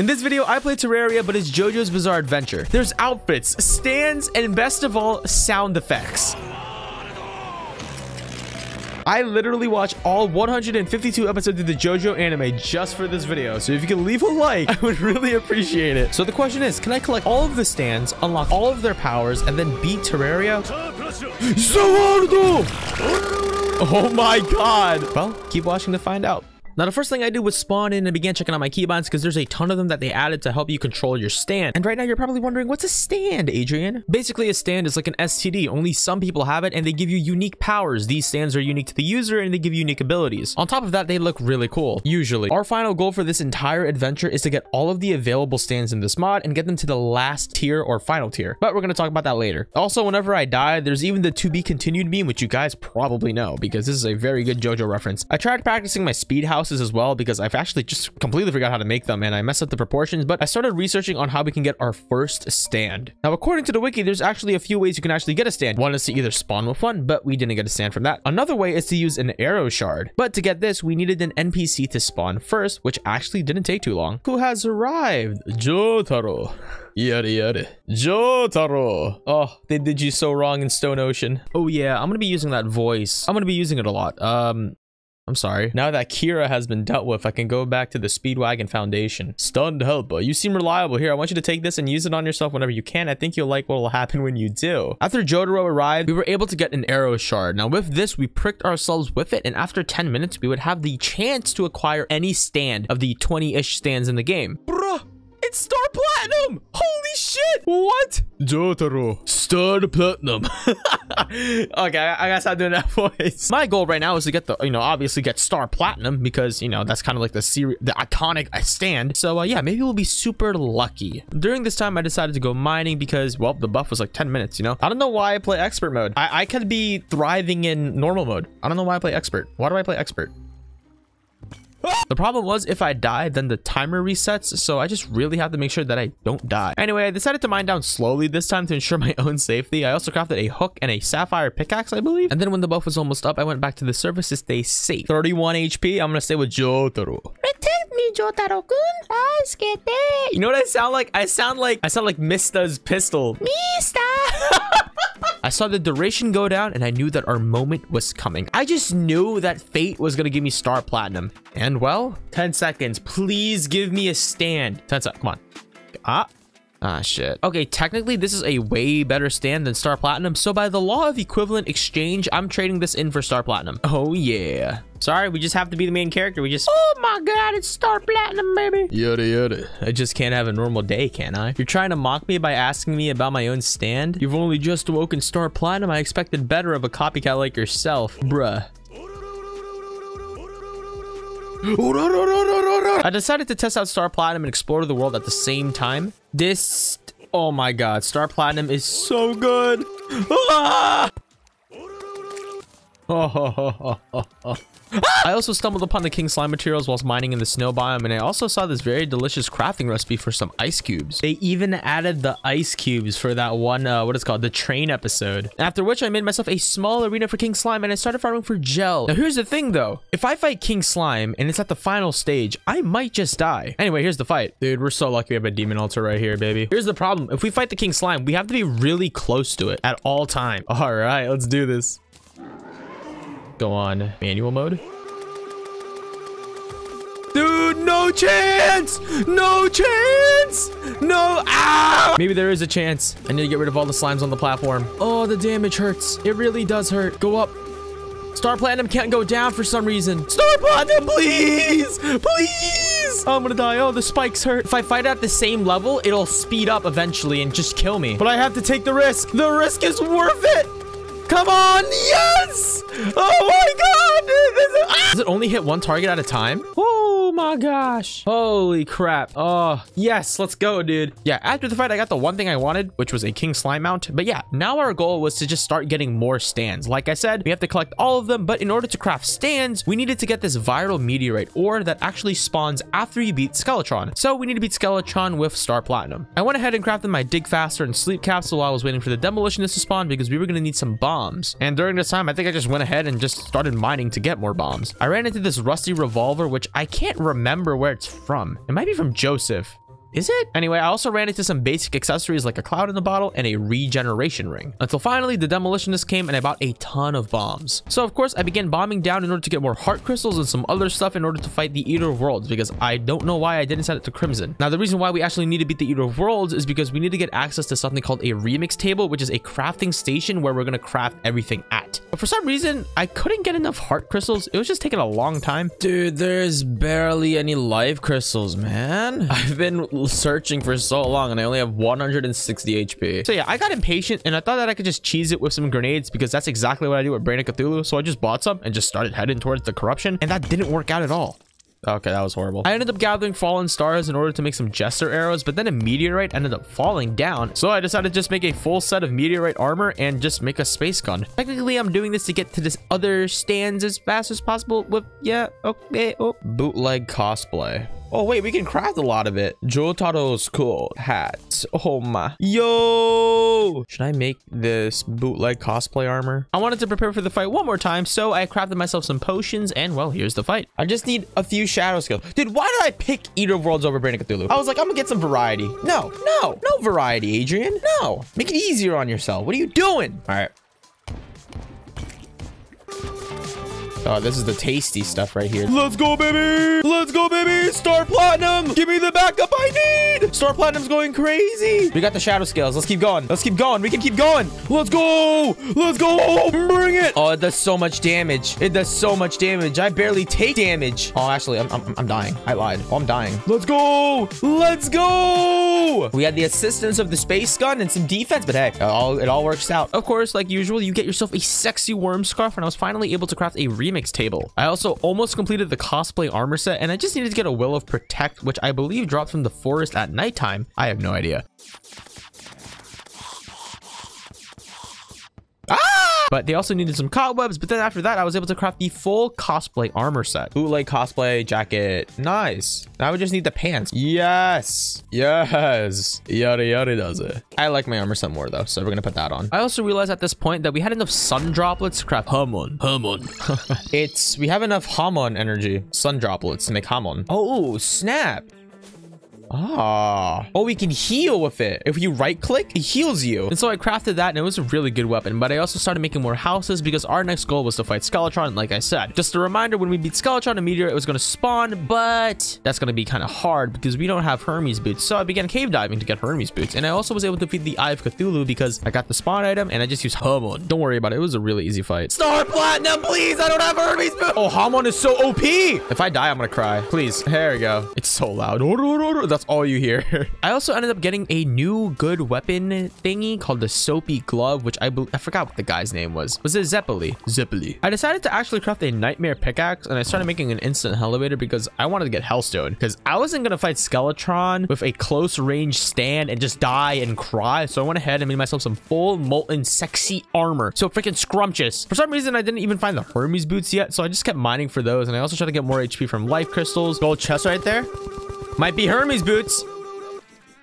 In this video, I play Terraria, but it's JoJo's Bizarre Adventure. There's outfits, stands, and best of all, sound effects. I literally watch all 152 episodes of the JoJo anime just for this video. So if you can leave a like, I would really appreciate it. So the question is, can I collect all of the stands, unlock all of their powers, and then beat Terraria? Oh my god! Well, keep watching to find out. Now, the first thing I did was spawn in and began checking out my keybinds because there's a ton of them that they added to help you control your stand. And right now, you're probably wondering, what's a stand, Adrian? Basically, a stand is like an STD. Only some people have it, and they give you unique powers. These stands are unique to the user, and they give you unique abilities. On top of that, they look really cool, usually. Our final goal for this entire adventure is to get all of the available stands in this mod and get them to the last tier or final tier. But we're going to talk about that later. Also, whenever I die, there's even the to be continued meme, which you guys probably know because this is a very good JoJo reference. I tried practicing my speed house as well because I've actually just completely forgot how to make them and I messed up the proportions, but I started researching on how we can get our first stand. Now, according to the wiki, there's actually a few ways you can actually get a stand. One is to either spawn with one, but we didn't get a stand from that. Another way is to use an arrow shard. But to get this, we needed an NPC to spawn first, which actually didn't take too long. Who has arrived? Jotaro. Yada yada. Jotaro. Oh, they did you so wrong in Stone Ocean. Oh yeah, I'm gonna be using that voice. I'm gonna be using it a lot. Um, I'm sorry. Now that Kira has been dealt with, I can go back to the Speedwagon Foundation. Stunned helper. You seem reliable. Here, I want you to take this and use it on yourself whenever you can. I think you'll like what will happen when you do. After Jotaro arrived, we were able to get an arrow shard. Now with this, we pricked ourselves with it, and after 10 minutes, we would have the chance to acquire any stand of the 20-ish stands in the game. Bruh, it's Star Platinum! Holy shit! What? Jotaro. Star Platinum. okay, I, gotta stop doing that voice. My goal right now is to get the, you know, obviously get Star Platinum because, you know, that's kind of like the series, the iconic stand. So, uh, yeah, maybe we'll be super lucky. During this time, I decided to go mining because, well, the buff was like 10 minutes, you know? I don't know why I play expert mode. I, I could be thriving in normal mode. I don't know why I play expert. Why do I play expert? The problem was if I die, then the timer resets, so I just really have to make sure that I don't die. Anyway, I decided to mine down slowly this time to ensure my own safety. I also crafted a hook and a sapphire pickaxe, I believe. And then when the buff was almost up, I went back to the surface to stay safe. 31 HP, I'm gonna stay with Jotaro. Protect me, Jotaro-kun. You know what I sound like? I sound like, I sound like Mista's pistol. Mista! I saw the duration go down and I knew that our moment was coming. I just knew that fate was going to give me star platinum. And well, 10 seconds. Please give me a stand. 10 seconds. Come on. Ah. Ah, shit. Okay, technically, this is a way better stand than Star Platinum, so by the law of equivalent exchange, I'm trading this in for Star Platinum. Oh, yeah. Sorry, we just have to be the main character. We just... Oh, my God, it's Star Platinum, baby. Yada, yada. I just can't have a normal day, can I? You're trying to mock me by asking me about my own stand? You've only just awoken Star Platinum. I expected better of a copycat like yourself. Bruh. I decided to test out Star Platinum and explore the world at the same time. This... Oh my god, Star Platinum is so good! Ah! I also stumbled upon the king slime materials whilst mining in the snow biome, and I also saw this very delicious crafting recipe for some ice cubes. They even added the ice cubes for that one, uh, what is called, the train episode. After which I made myself a small arena for king slime, and I started farming for gel. Now here's the thing though, if I fight king slime, and it's at the final stage, I might just die. Anyway, here's the fight. Dude, we're so lucky we have a demon altar right here, baby. Here's the problem. If we fight the king slime, we have to be really close to it at all time. All right, let's do this. Go on manual mode. Dude, no chance! No chance! No, ah! Maybe there is a chance. I need to get rid of all the slimes on the platform. Oh, the damage hurts. It really does hurt. Go up. Star Platinum can't go down for some reason. Star Platinum, please! Please! Oh, I'm gonna die. Oh, the spikes hurt. If I fight at the same level, it'll speed up eventually and just kill me. But I have to take the risk. The risk is worth it! Come on, yes! Oh my god! Ah! Does it only hit one target at a time? Oh my gosh. Holy crap. Oh, yes, let's go, dude. Yeah, after the fight, I got the one thing I wanted, which was a King Slime mount. But yeah, now our goal was to just start getting more stands. Like I said, we have to collect all of them, but in order to craft stands, we needed to get this viral meteorite ore that actually spawns after you beat Skeletron. So we need to beat Skeletron with Star Platinum. I went ahead and crafted my Dig Faster and Sleep Capsule while I was waiting for the Demolitionist to spawn because we were going to need some bombs. And during this time, I think I just went ahead and just started mining to get more bombs. I ran into this rusty revolver, which I can't remember where it's from. It might be from Joseph. Is it? Anyway, I also ran into some basic accessories like a cloud in the bottle and a regeneration ring. Until finally, the demolitionist came and I bought a ton of bombs. So of course, I began bombing down in order to get more heart crystals and some other stuff in order to fight the Eater of Worlds because I don't know why I didn't set it to Crimson. Now, the reason why we actually need to beat the Eater of Worlds is because we need to get access to something called a remix table, which is a crafting station where we're going to craft everything at. But for some reason, I couldn't get enough heart crystals. It was just taking a long time. Dude, there's barely any life crystals, man. I've been searching for so long and I only have 160 HP. So yeah, I got impatient and I thought that I could just cheese it with some grenades because that's exactly what I do with Brain of Cthulhu. So I just bought some and just started heading towards the corruption and that didn't work out at all. Okay, that was horrible. I ended up gathering fallen stars in order to make some jester arrows, but then a meteorite ended up falling down. So I decided to just make a full set of meteorite armor and just make a space gun. Technically, I'm doing this to get to this other stands as fast as possible with, yeah, okay, oh. Bootleg cosplay. Oh, wait, we can craft a lot of it. Jotaro's cool. Hat. Oh, my. Yo! Should I make this bootleg cosplay armor? I wanted to prepare for the fight one more time, so I crafted myself some potions, and, well, here's the fight. I just need a few shadow scales. Dude, why did I pick Eater of Worlds over Brain of Cthulhu? I was like, I'm gonna get some variety. No, no, no variety, Adrian. No. Make it easier on yourself. What are you doing? All right. Oh, this is the tasty stuff right here. Let's go, baby. Let's go, baby. Star Platinum. Give me the backup I need. Star Platinum's going crazy. We got the shadow scales. Let's keep going. Let's keep going. We can keep going. Let's go. Let's go. Bring it. Oh, it does so much damage. It does so much damage. I barely take damage. Oh, actually, I'm, I'm, I'm dying. I lied. Oh, I'm dying. Let's go. Let's go. We had the assistance of the space gun and some defense, but hey, it all, it all works out. Of course, like usual, you get yourself a sexy worm scarf, and I was finally able to craft a remix table. I also almost completed the cosplay armor set, and I just needed to get a Will of Protect, which I believe drops from the forest at nighttime. I have no idea. Ah! But they also needed some cobwebs. But then after that, I was able to craft the full cosplay armor set. Bootleg cosplay jacket. Nice. Now we just need the pants. Yes. Yes. Yada yada does it. I like my armor set more though. So we're going to put that on. I also realized at this point that we had enough sun droplets to craft Hamon. Hamon. it's, we have enough Hamon energy. Sun droplets to make Hamon. Oh, snap. Ah. Oh, we can heal with it. If you right click, it heals you. And so I crafted that and it was a really good weapon. But I also started making more houses because our next goal was to fight Skeletron, like I said. Just a reminder, when we beat Skeletron, a meteor it was going to spawn, but that's going to be kind of hard because we don't have Hermes boots. So I began cave diving to get Hermes boots. And I also was able to feed the Eye of Cthulhu because I got the spawn item and I just used Hamon. Don't worry about it. It was a really easy fight. Star Platinum, please. I don't have Hermes boots. Oh, Hamon is so OP. If I die, I'm going to cry. Please. There we go. It's so loud. That's all you hear. I also ended up getting a new good weapon thingy called the Soapy Glove, which I I forgot what the guy's name was. Was it Zeppeli? Zeppeli. I decided to actually craft a Nightmare Pickaxe, and I started making an instant elevator because I wanted to get Hellstone. Because I wasn't going to fight Skeletron with a close range stand and just die and cry. So I went ahead and made myself some full molten sexy armor. So freaking scrumptious. For some reason, I didn't even find the Hermes boots yet. So I just kept mining for those. And I also tried to get more HP from life crystals. Gold chest right there. Might be Hermes boots.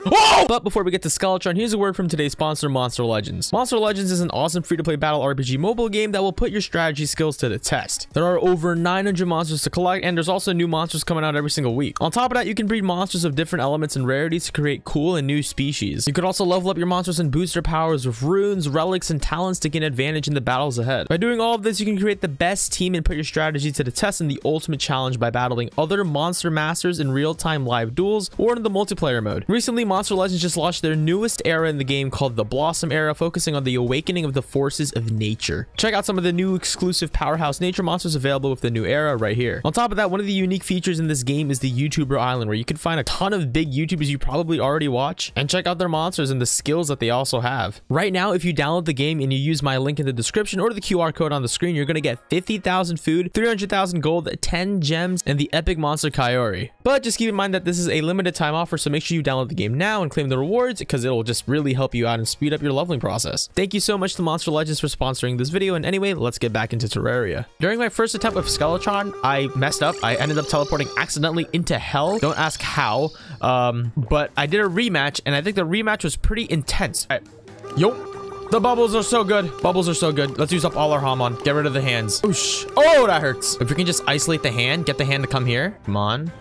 Whoa! But before we get to Skeletron, here's a word from today's sponsor, Monster Legends. Monster Legends is an awesome free-to-play battle RPG mobile game that will put your strategy skills to the test. There are over 900 monsters to collect, and there's also new monsters coming out every single week. On top of that, you can breed monsters of different elements and rarities to create cool and new species. You could also level up your monsters and boost their powers with runes, relics, and talents to gain advantage in the battles ahead. By doing all of this, you can create the best team and put your strategy to the test in the ultimate challenge by battling other monster masters in real-time live duels or in the multiplayer mode. Recently, Monster Legends just launched their newest era in the game called the Blossom Era, focusing on the awakening of the forces of nature. Check out some of the new exclusive powerhouse nature monsters available with the new era right here. On top of that, one of the unique features in this game is the YouTuber Island, where you can find a ton of big YouTubers you probably already watch and check out their monsters and the skills that they also have. Right now, if you download the game and you use my link in the description or the QR code on the screen, you're going to get 50,000 food, 300,000 gold, 10 gems, and the epic monster Kaori. But just keep in mind that this is a limited time offer, so make sure you download the game now and claim the rewards because it'll just really help you out and speed up your leveling process. Thank you so much to Monster Legends for sponsoring this video. And anyway, let's get back into Terraria. During my first attempt with Skeletron, I messed up. I ended up teleporting accidentally into hell. Don't ask how. Um, but I did a rematch and I think the rematch was pretty intense. All right. Yo. The bubbles are so good. Bubbles are so good. Let's use up all our Hamon. Get rid of the hands. Oosh. Oh, that hurts. If we can just isolate the hand, get the hand to come here. Come on.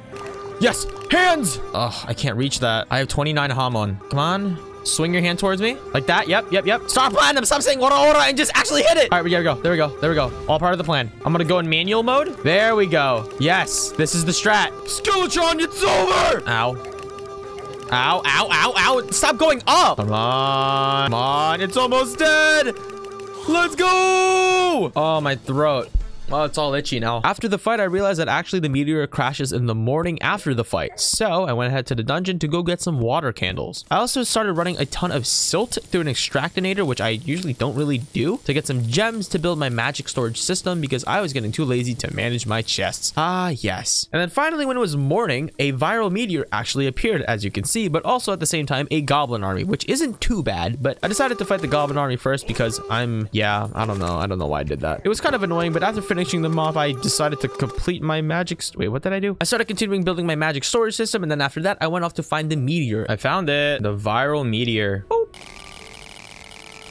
Yes. Hands. Oh, I can't reach that. I have 29 Hamon. Come on. Swing your hand towards me. Like that. Yep, yep, yep. Star Platinum. Stop saying ora ora and just actually hit it. All right, we gotta go. There we go. There we go. All part of the plan. I'm gonna go in manual mode. There we go. Yes. This is the strat. Skeletron, it's over. Ow. Ow, ow, ow, ow. Stop going up. Come on. Come on. It's almost dead. Let's go. Oh, my throat. Well, it's all itchy now. After the fight, I realized that actually the meteor crashes in the morning after the fight. So I went ahead to the dungeon to go get some water candles. I also started running a ton of silt through an extractinator, which I usually don't really do, to get some gems to build my magic storage system because I was getting too lazy to manage my chests. Ah, yes. And then finally, when it was morning, a viral meteor actually appeared, as you can see, but also at the same time, a goblin army, which isn't too bad, but I decided to fight the goblin army first because I'm, yeah, I don't know. I don't know why I did that. It was kind of annoying, but after finishing finishing them off, I decided to complete my magic... Wait, what did I do? I started continuing building my magic storage system, and then after that, I went off to find the meteor. I found it. The viral meteor. Boop.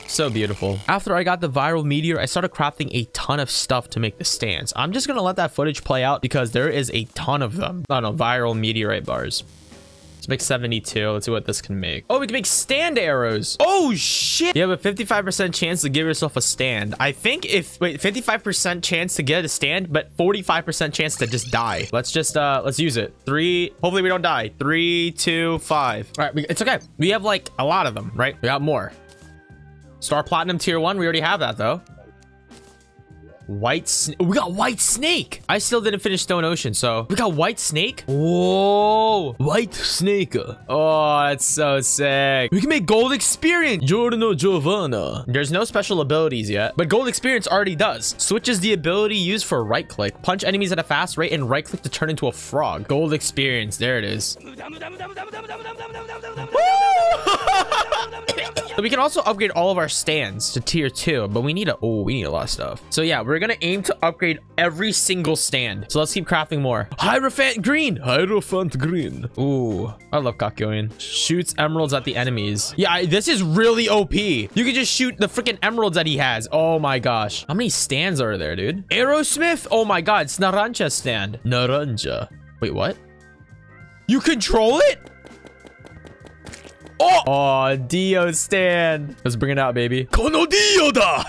So beautiful. After I got the viral meteor, I started crafting a ton of stuff to make the stands. I'm just gonna let that footage play out because there is a ton of them. I don't know, viral meteorite bars. Let's make 72. Let's see what this can make. Oh, we can make stand arrows. Oh, shit. You have a 55% chance to give yourself a stand. I think if, wait, 55% chance to get a stand, but 45% chance to just die. Let's just, uh, let's use it. Three, hopefully we don't die. Three, two, five. All right, we, it's okay. We have like a lot of them, right? We got more. Star Platinum Tier 1, we already have that though. White Snake. We got White Snake. I still didn't finish Stone Ocean, so we got White Snake. Whoa. White Snake. Oh, that's so sick. We can make Gold Experience. Giorno Giovanna. There's no special abilities yet, but Gold Experience already does. Switches the ability used for right click. Punch enemies at a fast rate and right click to turn into a frog. Gold Experience. There it is. So we can also upgrade all of our stands to tier two, but we need a, oh, we need a lot of stuff. So yeah, we're going to aim to upgrade every single stand. So let's keep crafting more. Hierophant green. Hierophant green. Ooh, I love Kakyoin. Shoots emeralds at the enemies. Yeah, I, this is really OP. You can just shoot the freaking emeralds that he has. Oh my gosh. How many stands are there, dude? Aerosmith. Oh my God. It's Narancia stand. Narancia. Wait, what? You control it? Oh! Oh, Dio stand. Let's bring it out, baby. Kono Dio da!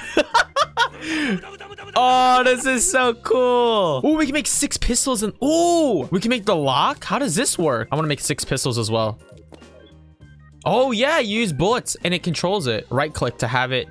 oh, this is so cool. Oh, we can make Sex Pistols and... Oh, we can make the lock? How does this work? I want to make Sex Pistols as well. Oh, yeah, use bullets and it controls it. Right click to have it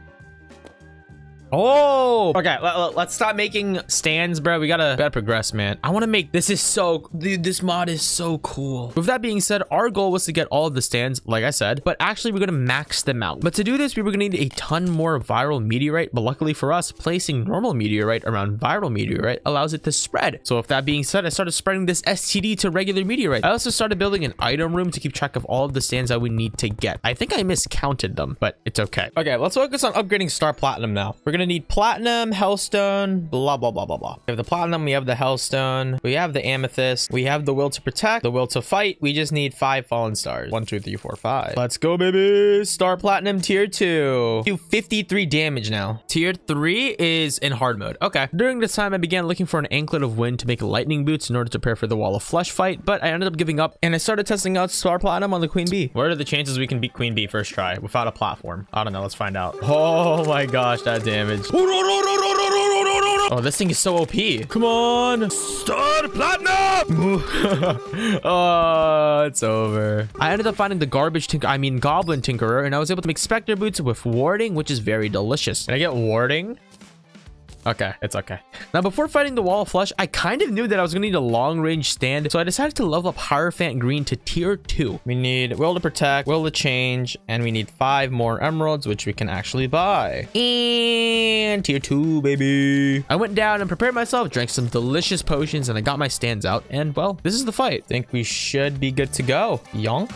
Oh, okay. Let, us stop making stands, bro. We gotta, gotta progress, man. I want to make this is so, dude, this mod is so cool. With that being said, our goal was to get all of the stands, like I said, but actually we're gonna max them out. But to do this, we were gonna need a ton more viral meteorite. But luckily for us, placing normal meteorite around viral meteorite allows it to spread. So with that being said, I started spreading this STD to regular meteorite. I also started building an item room to keep track of all of the stands that we need to get. I think I miscounted them, but it's okay. Okay, let's focus on upgrading Star Platinum now. We're gonna gonna need platinum, hellstone, blah, blah, blah, blah, blah. We have the platinum, we have the hellstone, we have the amethyst, we have the will to protect, the will to fight. We just need five fallen stars. One, two, three, four, five. Let's go, baby. Star platinum tier two. Do 53 damage now. Tier three is in hard mode. Okay. During this time, I began looking for an anklet of wind to make lightning boots in order to prepare for the wall of flesh fight, but I ended up giving up and I started testing out Star Platinum on the Queen Bee. What are the chances we can beat Queen Bee first try without a platform? I don't know. Let's find out. Oh my gosh, that damage damage. Oh, this thing is so OP. Come on. Star Platinum. oh, it's over. I ended up finding the garbage tinker, I mean goblin tinkerer, and I was able to make specter boots with warding, which is very delicious. Can I get warding? Okay, it's okay. Now, before fighting the Wall of Flesh, I kind of knew that I was going to need a long-range stand, so I decided to level up Hierophant Green to Tier 2. We need Will to Protect, Will to Change, and we need five more Emeralds, which we can actually buy. And Tier 2, baby. I went down and prepared myself, drank some delicious potions, and I got my stands out, and, well, this is the fight. think we should be good to go. Yonk.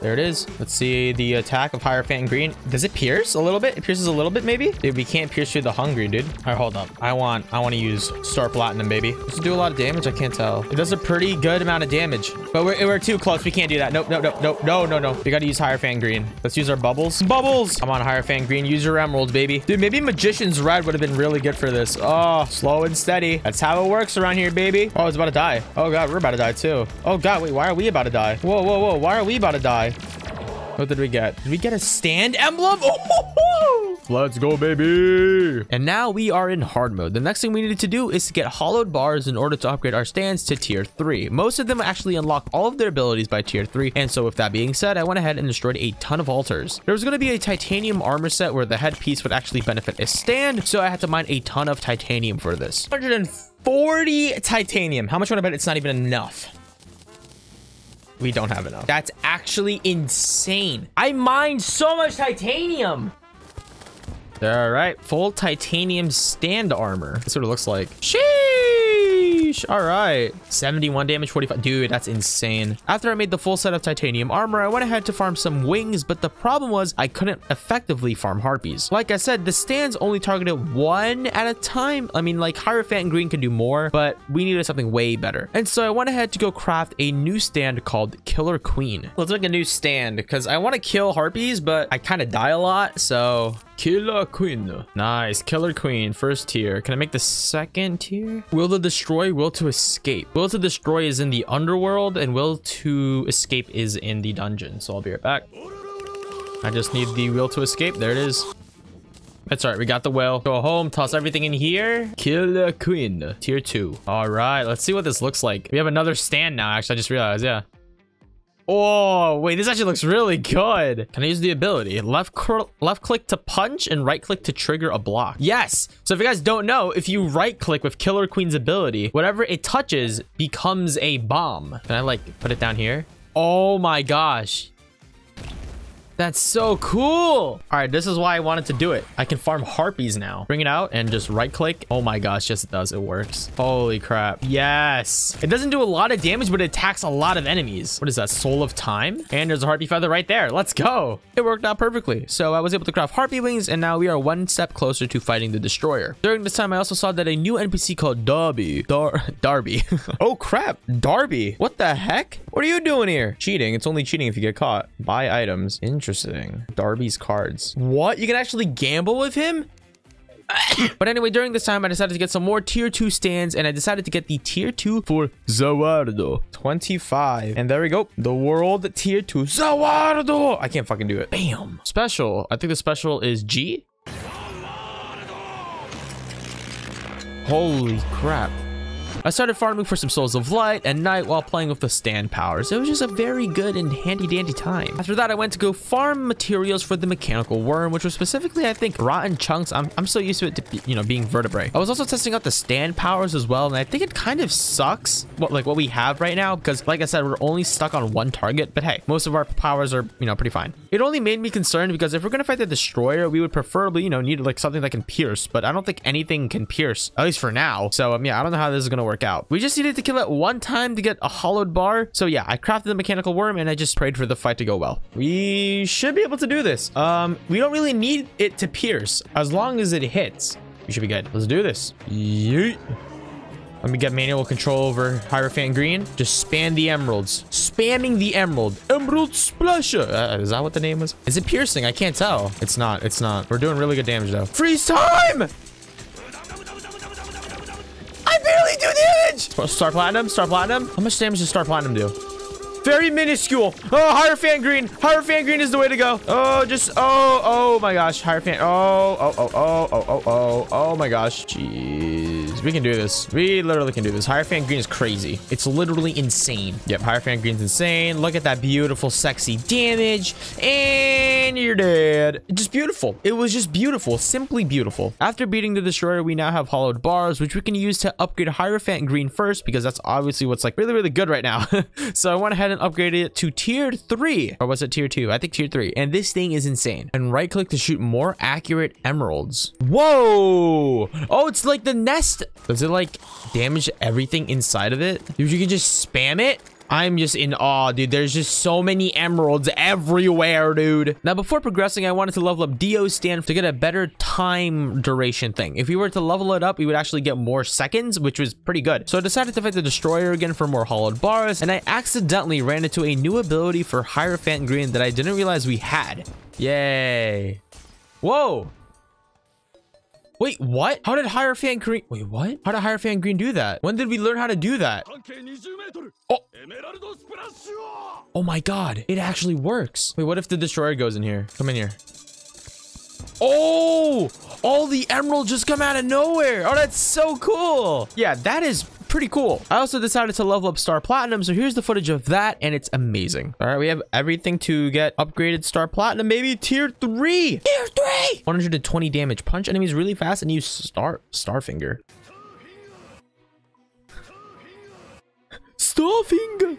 There it is. Let's see the attack of Hierophant Green. Does it pierce a little bit? It pierces a little bit, maybe? Dude, we can't pierce through the Hungry, dude. All right, hold up. I want I want to use Star Platinum, baby. Does it do a lot of damage? I can't tell. It does a pretty good amount of damage. But we're, we're too close. We can't do that. Nope, nope, nope, nope, no, no, no. We got to use Hierophant Green. Let's use our bubbles. Bubbles! Come on, Hierophant Green. Use your emeralds, baby. Dude, maybe Magician's Red would have been really good for this. Oh, slow and steady. That's how it works around here, baby. Oh, it's about to die. Oh, God, we're about to die, too. Oh, God, wait, why are we about to die? Whoa, whoa, whoa. Why are we about to die? What did we get? Did we get a stand emblem? Oh, Let's go, baby. And now we are in hard mode. The next thing we needed to do is to get hollowed bars in order to upgrade our stands to tier 3. Most of them actually unlock all of their abilities by tier 3. And so with that being said, I went ahead and destroyed a ton of altars. There was going to be a titanium armor set where the headpiece would actually benefit a stand. So I had to mine a ton of titanium for this. 140 titanium. How much would I bet it's not even enough? We don't have enough. That's actually insane. I mined so much titanium. All right, full titanium stand armor. That's what it looks like. Sheesh. All right, 71 damage, 45. Dude, that's insane. After I made the full set of titanium armor, I went ahead to farm some wings, but the problem was I couldn't effectively farm harpies. Like I said, the stands only targeted one at a time. I mean, like Hierophant and Green can do more, but we needed something way better. And so I went ahead to go craft a new stand called Killer Queen. Let's make a new stand because I want to kill harpies, but I kind of die a lot. So Killer Queen. Nice. Killer Queen. First tier. Can I make the second tier? Will to destroy, will to escape. Will to destroy is in the underworld and will to escape is in the dungeon. So I'll be right back. I just need the will to escape. There it is. That's all right. We got the well. Go home. Toss everything in here. Killer Queen. Tier 2. All right. Let's see what this looks like. We have another stand now. Actually, I just realized. Yeah. Oh, wait, this actually looks really good. Can I use the ability? Left, left click to punch and right click to trigger a block. Yes. So if you guys don't know, if you right click with Killer Queen's ability, whatever it touches becomes a bomb. Can I like put it down here? Oh my gosh. That's so cool. All right, this is why I wanted to do it. I can farm harpies now. Bring it out and just right click. Oh my gosh, yes it does. It works. Holy crap. Yes. It doesn't do a lot of damage, but it attacks a lot of enemies. What is that? Soul of Time? And there's a harpy feather right there. Let's go. It worked out perfectly. So I was able to craft harpy wings and now we are one step closer to fighting the destroyer. During this time, I also saw that a new NPC called Darby. Dar Darby. oh crap. Darby. What the heck? What are you doing here? Cheating. It's only cheating if you get caught. Buy items. Interesting. Darby's cards. What? You can actually gamble with him? but anyway, during this time, I decided to get some more tier 2 stands, and I decided to get the tier 2 for Za Warudo. 25. And there we go. The world tier 2 Za Warudo. I can't fucking do it. Bam. Special. I think the special is G. Holy crap. I started farming for some Souls of Light and Night while playing with the stand powers. It was just a very good and handy dandy time. After that, I went to go farm materials for the mechanical worm, which was specifically, I think, rotten chunks. I'm, I'm so used to it, to be, you know, being vertebrae. I was also testing out the stand powers as well, and I think it kind of sucks what like what we have right now because, like I said, we're only stuck on one target. But hey, most of our powers are, you know, pretty fine. It only made me concerned because if we're gonna fight the destroyer, we would preferably, you know, need like something that can pierce. But I don't think anything can pierce, at least for now. So um, yeah, I don't know how this is gonna work out. We just needed to kill it one time to get a hollowed bar. So yeah, I crafted the mechanical worm and I just prayed for the fight to go well. We should be able to do this. Um, we don't really need it to pierce. As long as it hits, we should be good. Let's do this. Yeet. Let me get manual control over Hierophant Green. Just spam the emeralds. Spamming the emerald. Emerald Splasher. Uh, is that what the name was? Is it piercing? I can't tell. It's not. It's not. We're doing really good damage, though. Freeze time! I barely do damage! Star Platinum? Star Platinum? How much damage does Star Platinum do? Very minuscule. Oh, Hierophant Green. Hierophant Green is the way to go. Oh, just, oh, oh my gosh. Hierophant. Oh, oh, oh, oh, oh, oh, oh, oh my gosh. Jeez. We can do this. We literally can do this. Hierophant Green is crazy. It's literally insane. Yep, higher Hierophant Green's insane. Look at that beautiful, sexy damage. And you're dead. Just beautiful. It was just beautiful. Simply beautiful. After beating the Destroyer, we now have hollowed bars, which we can use to upgrade Hierophant Green first, because that's obviously what's like really, really good right now. so I went ahead and upgraded it to tier 3. Or was it tier 2? I think tier 3. And this thing is insane. And right click to shoot more accurate emeralds. Whoa! Oh, it's like the nest. Does it like damage everything inside of it? You can just spam it? I'm just in awe, dude. There's just so many emeralds everywhere, dude. Now, before progressing, I wanted to level up Dio's stand to get a better time duration thing. If we were to level it up, we would actually get more seconds, which was pretty good. So I decided to fight the Destroyer again for more hollowed bars, and I accidentally ran into a new ability for Hierophant Green that I didn't realize we had. Yay. Whoa. Wait, what? How did Hierophant Green... Wait, what? How did Hierophant Green do that? When did we learn how to do that? Oh. oh my god. It actually works. Wait, what if the Destroyer goes in here? Come in here. Oh! All the emeralds just come out of nowhere. Oh, that's so cool. Yeah, that is pretty cool. I also decided to level up Star Platinum, so here's the footage of that, and it's amazing. All right, we have everything to get upgraded Star Platinum, maybe tier 3. Tier 3! 120 damage. Punch enemies really fast and use Star Starfinger. Starfinger!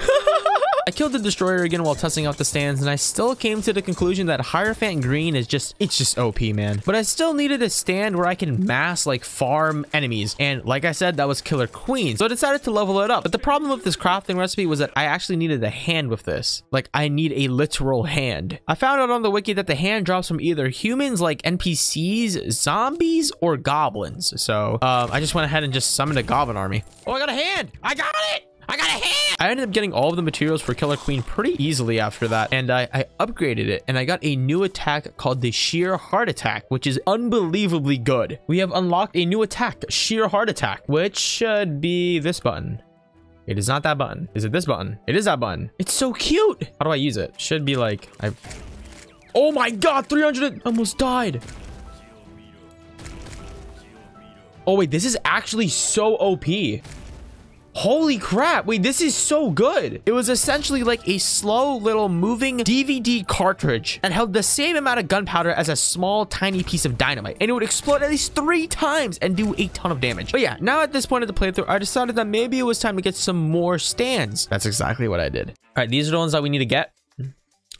I killed the destroyer again while testing out the stands and I still came to the conclusion that Hierophant Green is just, it's just OP, man. But I still needed a stand where I can mass like farm enemies. And like I said, that was Killer Queen. So I decided to level it up. But the problem with this crafting recipe was that I actually needed a hand with this. Like I need a literal hand. I found out on the wiki that the hand drops from either humans like NPCs, zombies, or goblins. So uh, I just went ahead and just summoned a goblin army. Oh, I got a hand. I got it. I got a hand! I ended up getting all of the materials for Killer Queen pretty easily after that, and I, I upgraded it, and I got a new attack called the Sheer Heart Attack, which is unbelievably good. We have unlocked a new attack, Sheer Heart Attack, which should be this button. It is not that button. Is it this button? It is that button. It's so cute. How do I use it? Should be like, I... Oh my god, 300 almost died. Oh wait, this is actually so OP. Holy crap. Wait, this is so good. It was essentially like a slow little moving DVD cartridge and held the same amount of gunpowder as a small tiny piece of dynamite. And it would explode at least three times and do a ton of damage. But yeah, now at this point of the playthrough, I decided that maybe it was time to get some more stands. That's exactly what I did. All right, these are the ones that we need to get.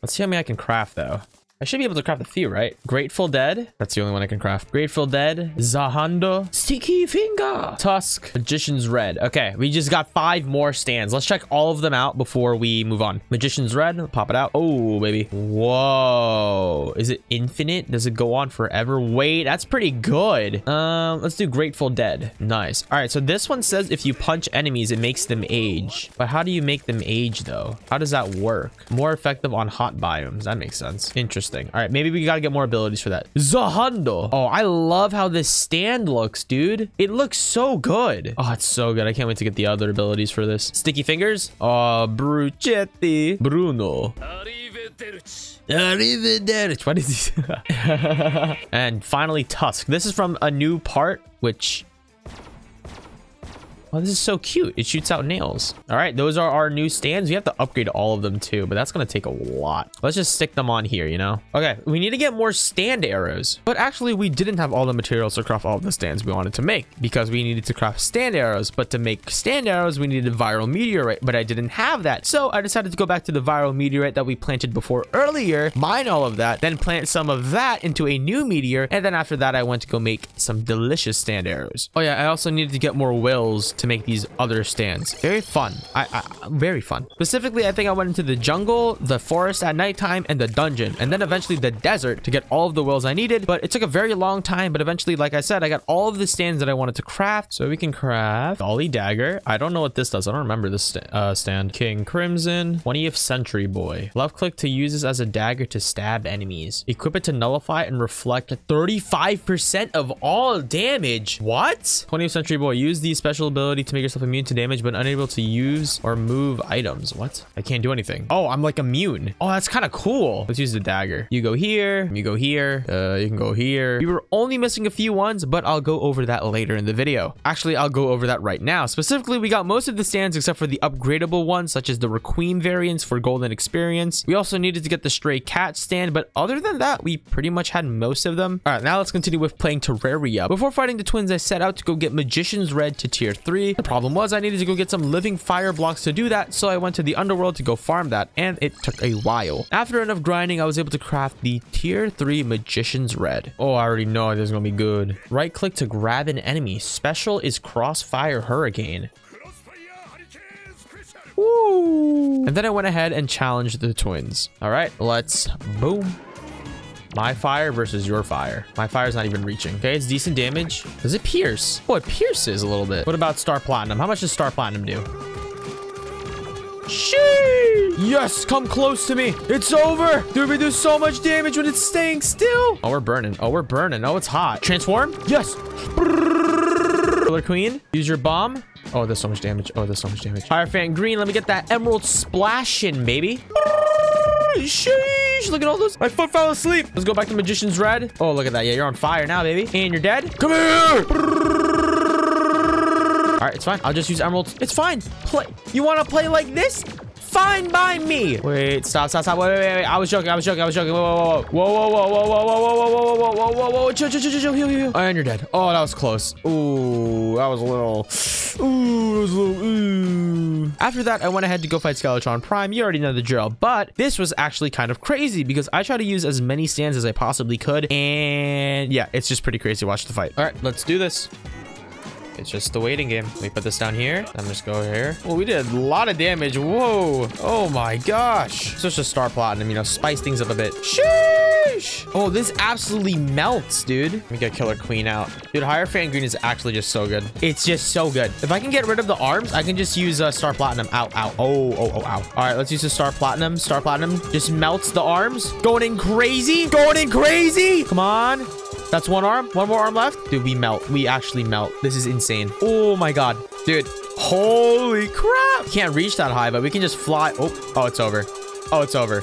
Let's see how many I can craft though. I should be able to craft a few, right? Grateful Dead. That's the only one I can craft. Grateful Dead. Zahando. Sticky Finger. Tusk. Magician's Red. Okay, we just got five more stands. Let's check all of them out before we move on. Magician's Red. Pop it out. Oh, baby. Whoa. Is it infinite? Does it go on forever? Wait, that's pretty good. Um, let's do Grateful Dead. Nice. All right, so this one says if you punch enemies, it makes them age. But how do you make them age, though? How does that work? More effective on hot biomes. That makes sense. Interesting interesting. All right, maybe we gotta get more abilities for that. Zahando. Oh, I love how this stand looks, dude. It looks so good. Oh, it's so good. I can't wait to get the other abilities for this. Sticky fingers. Oh, Bruchetti. Bruno. Arrivederci. What is this? and finally, Tusk. This is from a new part, which Oh, this is so cute. It shoots out nails. All right, those are our new stands. We have to upgrade all of them too, but that's going to take a lot. Let's just stick them on here, you know? Okay, we need to get more stand arrows. But actually, we didn't have all the materials to craft all the stands we wanted to make because we needed to craft stand arrows. But to make stand arrows, we needed a viral meteorite, but I didn't have that. So I decided to go back to the viral meteorite that we planted before earlier, mine all of that, then plant some of that into a new meteor. And then after that, I went to go make some delicious stand arrows. Oh yeah, I also needed to get more wills to make these other stands. Very fun. I, I, very fun. Specifically, I think I went into the jungle, the forest at nighttime, and the dungeon, and then eventually the desert to get all of the wills I needed. But it took a very long time. But eventually, like I said, I got all of the stands that I wanted to craft. So we can craft Dolly Dagger. I don't know what this does. I don't remember this st uh, stand. King Crimson, 20th Century Boy. Left click to use this as a dagger to stab enemies. Equip it to nullify and reflect 35% of all damage. What? 20th Century Boy. Use the special ability ability to make yourself immune to damage, but unable to use or move items. What? I can't do anything. Oh, I'm like immune. Oh, that's kind of cool. Let's use the dagger. You go here. You go here. Uh, you can go here. We were only missing a few ones, but I'll go over that later in the video. Actually, I'll go over that right now. Specifically, we got most of the stands except for the upgradable ones, such as the Requiem variants for golden experience. We also needed to get the stray cat stand, but other than that, we pretty much had most of them. All right, now let's continue with playing Terraria. Before fighting the twins, I set out to go get Magician's Red to tier 3 the problem was I needed to go get some living fire blocks to do that, so I went to the underworld to go farm that, and it took a while. After enough grinding, I was able to craft the tier 3 Magician's Red. Oh, I already know this is gonna be good. Right click to grab an enemy. Special is Crossfire Hurricane. Woo! And then I went ahead and challenged the twins. All right, let's boom. My fire versus your fire. My fire's not even reaching. Okay, it's decent damage. Does it pierce? Oh, it pierces a little bit. What about Star Platinum? How much does Star Platinum do? Sheesh! Yes, come close to me. It's over. Dude, we do so much damage when it's staying still. Oh, we're burning. Oh, we're burning. Oh, it's hot. Transform? Yes. Killer Queen, use your bomb. Oh, there's so much damage. Oh, there's so much damage. Hierophant Green, let me get that emerald. Sheesh, look at all those. My foot fell asleep. Let's go back to Magician's Red. Oh, look at that. Yeah, you're on fire now, baby. And you're dead. Come here. All right, it's fine. I'll just use emeralds. It's fine. Play. You want to play like this? Fine by me. Wait, stop, stop, stop. Wait, wait, wait, wait. I was joking. I was joking. I was joking. Whoa, whoa, whoa, whoa, whoa, whoa, whoa, whoa, whoa, whoa, whoa, whoa, whoa, whoa, whoa. Chill, chill, chill, chill, heal. Oh, and you're dead. Oh, that was close. Ooh, that was a little. Ooh, that was a little. Ooh. After that, I went ahead to go fight Skeletron Prime. You already know the drill. But this was actually kind of crazy because I tried to use as many stands as I possibly could. And yeah, it's just pretty crazy. Watch the fight. All right, let's do this. It's just the waiting game. Let me put this down here. Then just go here. Well, we did a lot of damage. Whoa. Oh my gosh. Such a star platinum, you know, spice things up a bit. Sheesh. Oh, this absolutely melts, dude. Let me get Killer Queen out. Dude, Hierophant Green is actually just so good. It's just so good. If I can get rid of the arms, I can just use uh, Star Platinum. Ow, ow. Oh, oh, oh, ow. All right, let's use the Star Platinum. Star Platinum just melts the arms. Going in crazy. Going in crazy. Come on. That's one arm. One more arm left. Dude, we melt. We actually melt. This is insane. Oh my god. Dude. Holy crap. Can't reach that high, but we can just fly. Oh, oh, it's over. Oh, it's over.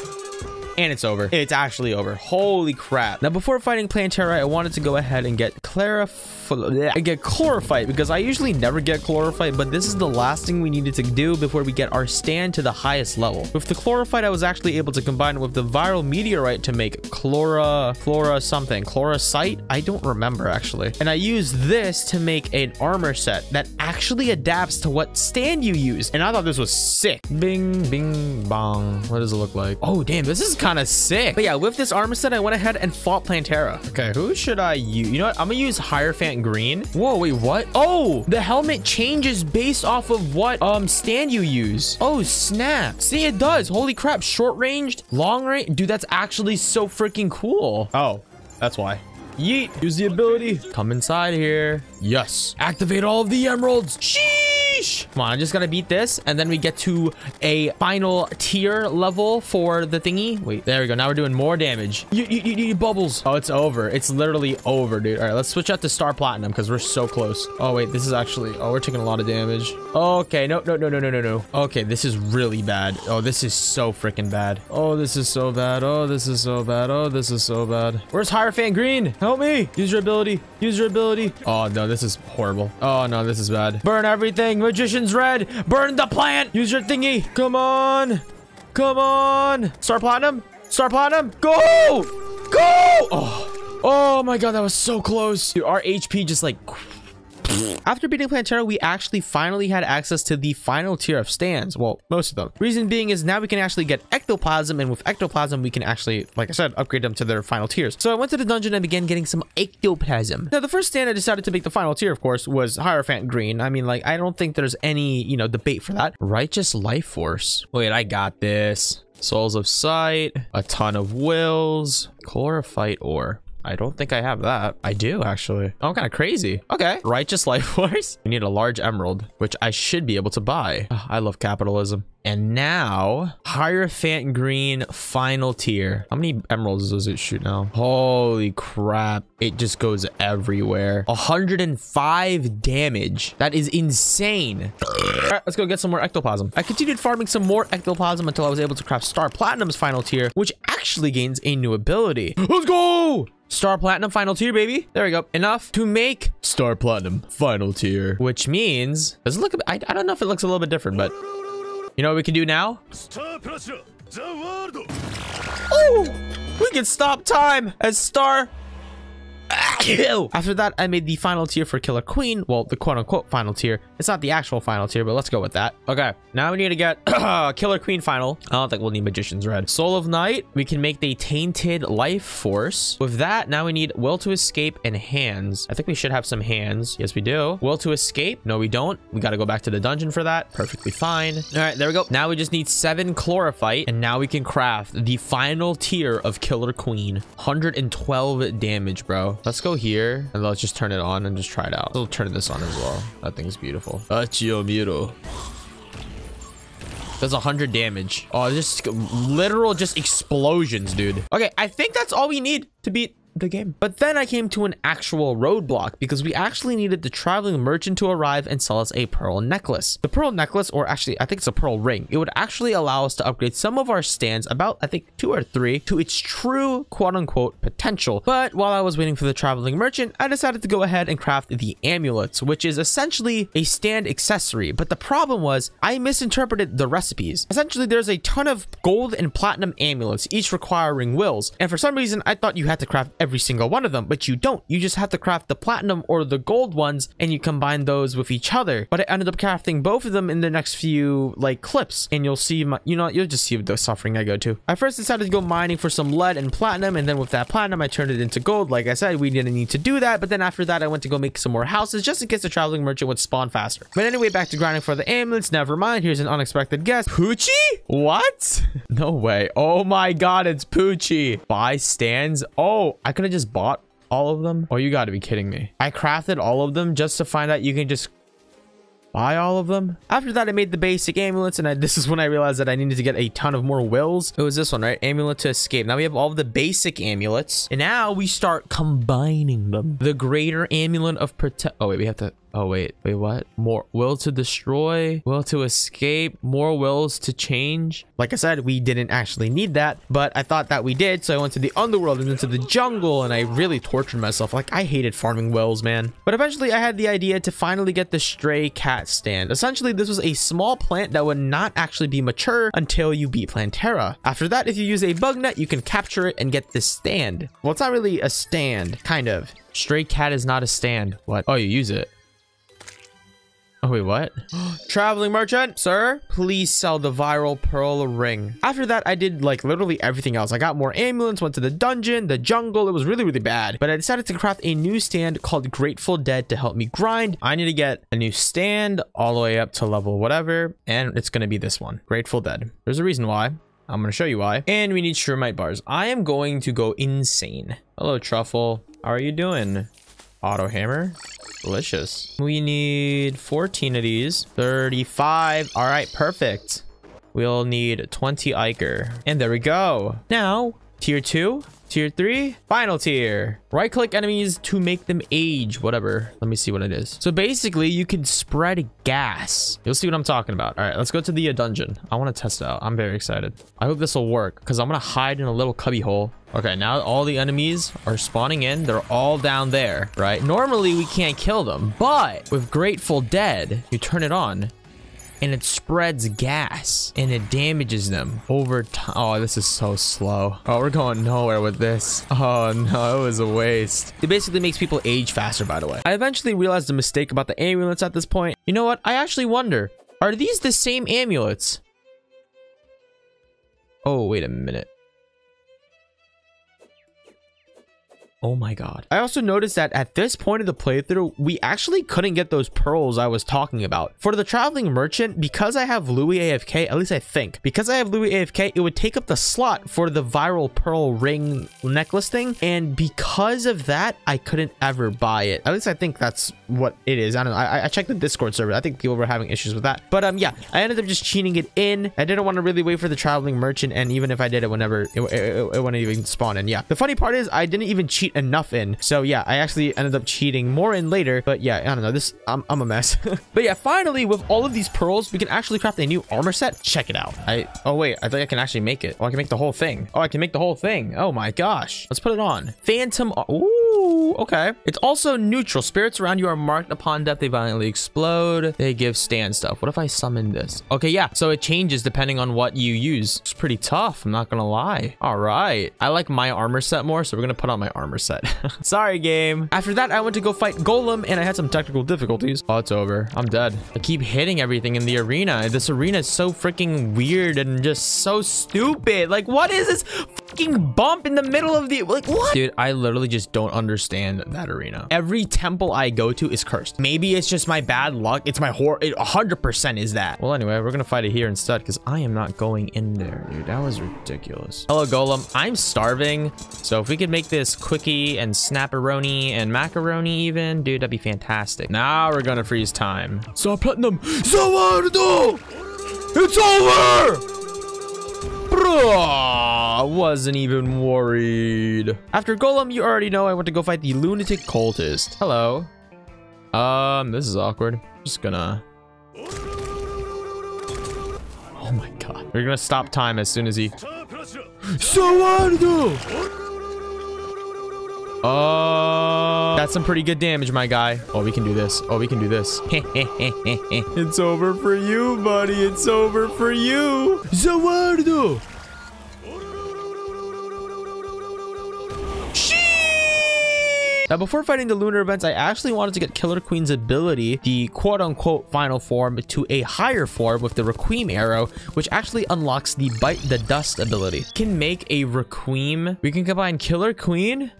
And it's over. It's actually over. Holy crap. Now, before fighting Plantera, I wanted to go ahead and get Clara I get Chlorophyte because I usually never get Chlorophyte, but this is the last thing we needed to do before we get our stand to the highest level. With the Chlorophyte, I was actually able to combine it with the Viral Meteorite to make Chlora, Chlora something, Chloracyte? I don't remember actually. And I used this to make an armor set that actually adapts to what stand you use. And I thought this was sick. Bing, bing, bong. What does it look like? Oh, damn, this is kind of sick. But yeah, with this armor set, I went ahead and fought Plantera. Okay, who should I use? You know what? I'm gonna use Hierophant green. Whoa, wait, what? Oh, the helmet changes based off of what um stand you use. Oh, snap. See, it does. Holy crap. Short ranged, long range. Dude, that's actually so freaking cool. Oh, that's why. Yeet. Use the ability. Come inside here. Yes. Activate all of the emeralds. Sheesh. Come on, I just gotta beat this. And then we get to a final tier level for the thingy. Wait, there we go. Now we're doing more damage. You, you, you need bubbles. Oh, it's over. It's literally over, dude. All right, let's switch out to Star Platinum because we're so close. Oh, wait, this is actually... Oh, we're taking a lot of damage. Okay, no, no, no, no, no, no, no. Okay, this is really bad. Oh, this is so freaking bad. Oh, this is so bad. Oh, this is so bad. Oh, this is so bad. Where's Hierophant Green? Help me. Use your ability. Use your ability. Oh, no, this is horrible. Oh, no, this is bad. Burn everything. Magician's red. Burn the plant. Use your thingy. Come on. Come on. Star Platinum. Star Platinum. Go. Go. Oh. Oh my god, that was so close. Dude, our HP just like after beating Plantera, we actually finally had access to the final tier of stands. Well, most of them. Reason being is now we can actually get Ectoplasm, and with Ectoplasm, we can actually, like I said, upgrade them to their final tiers. So I went to the dungeon and began getting some Ectoplasm. Now, the first stand I decided to make the final tier, of course, was Hierophant Green. I mean, like, I don't think there's any, you know, debate for that. Righteous Life Force. Wait, I got this. Souls of Sight, a ton of wills, chlorophyte ore. I don't think I have that. I do, actually. Oh, I'm kind of crazy. Okay. Righteous Life Force. We need a large emerald, which I should be able to buy. Oh, I love capitalism. And now, Hierophant Green final tier. How many emeralds does it shoot now? Holy crap. It just goes everywhere. 105 damage. That is insane. All right, let's go get some more ectoplasm. I continued farming some more ectoplasm until I was able to craft Star Platinum's final tier, which actually gains a new ability. Let's go! Star Platinum final tier, baby. There we go. Enough to make Star Platinum final tier, which means, does it look, I, I don't know if it looks a little bit different, but you know what we can do now? Oh, we can stop time as Star. Ah, After that, I made the final tier for Killer Queen. Well, the quote unquote final tier. It's not the actual final tier, but let's go with that. Okay, now we need to get Killer Queen final. I don't think we'll need Magician's Red. Soul of Night, we can make the Tainted Life Force. With that, now we need Will to Escape and Hands. I think we should have some hands. Yes, we do. Will to Escape? No, we don't. We got to go back to the dungeon for that. Perfectly fine. All right, there we go. Now we just need seven Chlorophyte, and now we can craft the final tier of Killer Queen. 112 damage, bro. Let's go here, and let's just turn it on and just try it out. We'll turn this on as well. That thing's beautiful. Achio Muro. Does 100 damage. Oh, just literal just explosions, dude. Okay, I think that's all we need to beat the game. But then I came to an actual roadblock because we actually needed the traveling merchant to arrive and sell us a pearl necklace. The pearl necklace, or actually I think it's a pearl ring, it would actually allow us to upgrade some of our stands, about I think two or three, to its true quote unquote potential. But while I was waiting for the traveling merchant, I decided to go ahead and craft the amulets, which is essentially a stand accessory. But the problem was I misinterpreted the recipes. Essentially, there's a ton of gold and platinum amulets, each requiring wills. And for some reason, I thought you had to craft every single one of them, but you don't. You just have to craft the platinum or the gold ones and you combine those with each other. But I ended up crafting both of them in the next few like clips and you'll see my, you know, you'll just see the suffering I go to. I first decided to go mining for some lead and platinum and then with that platinum, I turned it into gold. Like I said, we didn't need to do that. But then after that, I went to go make some more houses just in case the traveling merchant would spawn faster. But anyway, back to grinding for the amulets. Never mind. Here's an unexpected guest. Pucci? What? No way. Oh my god, it's Pucci. Buy stands. Oh, I could have just bought all of them. Oh, you got to be kidding me. I crafted all of them just to find out you can just buy all of them. After that, I made the basic amulets, and I, this is when I realized that I needed to get a ton of more wills. It was this one, right? Amulet to escape. Now we have all the basic amulets, and now we start combining them. The greater amulet of protect. Oh, wait, we have to Oh, wait. Wait, what? More will to destroy, will to escape, more wills to change. Like I said, we didn't actually need that, but I thought that we did. So I went to the underworld and into the jungle and I really tortured myself. Like I hated farming wills, man. But eventually I had the idea to finally get the stray cat stand. Essentially, this was a small plant that would not actually be mature until you beat Plantera. After that, if you use a bug net, you can capture it and get this stand. Well, it's not really a stand, kind of. Stray cat is not a stand. What? Oh, you use it. Oh, wait, what? Traveling merchant, sir, please sell the viral pearl ring. After that, I did like literally everything else. I got more ambulance, went to the dungeon, the jungle. It was really, really bad. But I decided to craft a new stand called Grateful Dead to help me grind. I need to get a new stand all the way up to level whatever. And it's going to be this one, Grateful Dead. There's a reason why. I'm going to show you why. And we need Shroomite bars. I am going to go insane. Hello, Truffle. How are you doing? Auto hammer. Delicious. We need 14 of these. 35. All right, perfect. We'll need 20 Ichor. And there we go. Now, tier 2. Tier 3, final tier. Right click enemies to make them age, whatever. Let me see what it is. So basically you can spread gas. You'll see what I'm talking about. All right, let's go to the uh, dungeon. I want to test it out. I'm very excited. I hope this will work because I'm going to hide in a little cubby hole. Okay, now all the enemies are spawning in. They're all down there, right? Normally we can't kill them, but with Grateful Dead, you turn it on and it spreads gas and it damages them over time. Oh, this is so slow. Oh, we're going nowhere with this. Oh no, it was a waste. It basically makes people age faster, by the way. I eventually realized the mistake about the amulets at this point. You know what? I actually wonder, are these the same amulets? Oh, wait a minute. Oh my god. I also noticed that at this point of the playthrough, we actually couldn't get those pearls I was talking about. For the traveling merchant, because I have Louis AFK, at least I think, because I have Louis AFK, it would take up the slot for the viral pearl ring necklace thing. And because of that, I couldn't ever buy it. At least I think that's what it is. I don't know. I, I checked the Discord server. I think people were having issues with that. But um, yeah, I ended up just cheating it in. I didn't want to really wait for the traveling merchant. And even if I did it whenever, it, it, it, it wouldn't even spawn in. Yeah. The funny part is I didn't even cheat enough in. So yeah, I actually ended up cheating more in later. But yeah, I don't know. This, I'm, I'm a mess. but yeah, finally, with all of these pearls, we can actually craft a new armor set. Check it out. I, oh wait, I think I can actually make it. Oh, I can make the whole thing. Oh, I can make the whole thing. Oh my gosh. Let's put it on. Phantom, uh, ooh. Ooh, okay. It's also neutral. Spirits around you are marked upon death. They violently explode. They give stand stuff. What if I summon this? Okay, yeah. So it changes depending on what you use. It's pretty tough. I'm not gonna lie. All right. I like my armor set more, so we're gonna put on my armor set. Sorry, game. After that, I went to go fight Golem, and I had some technical difficulties. Oh, it's over. I'm dead. I keep hitting everything in the arena. This arena is so freaking weird and just so stupid. Like, what is this fucking bump in the middle of the... Like, what? Dude, I literally just don't understand that arena. Every temple I go to is cursed. Maybe it's just my bad luck. It's my horror. It 100% is that. Well, anyway, we're gonna fight it here instead because I am not going in there, dude. That was ridiculous. Hello, Golem. I'm starving. So if we could make this quickie and snapperoni and macaroni even, dude, that'd be fantastic. Now we're gonna freeze time. So platinum. So It's over! Bruh, wasn't even worried. After Golem, you already know I went to go fight the Lunatic Cultist. Hello. Um, this is awkward. Just gonna... Oh my god. We're gonna stop time as soon as he... Za Warudo! Oh, that's some pretty good damage, my guy. Oh, we can do this. Oh, we can do this. it's over for you, buddy. It's over for you. Za Warudo. Now, before fighting the lunar events, I actually wanted to get Killer Queen's ability, the quote-unquote final form, to a higher form with the Requiem arrow, which actually unlocks the Bite the Dust ability. Can make a Requiem. We can combine Killer Queen,